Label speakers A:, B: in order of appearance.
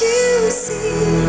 A: You seen?